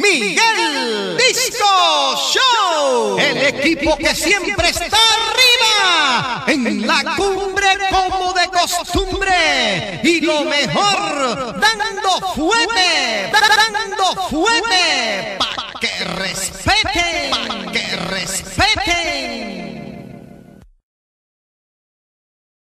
Miguel Disco Show. El equipo que siempre está arriba en la cumbre como de costumbre. Y lo mejor, dando fuerte, dando fuerte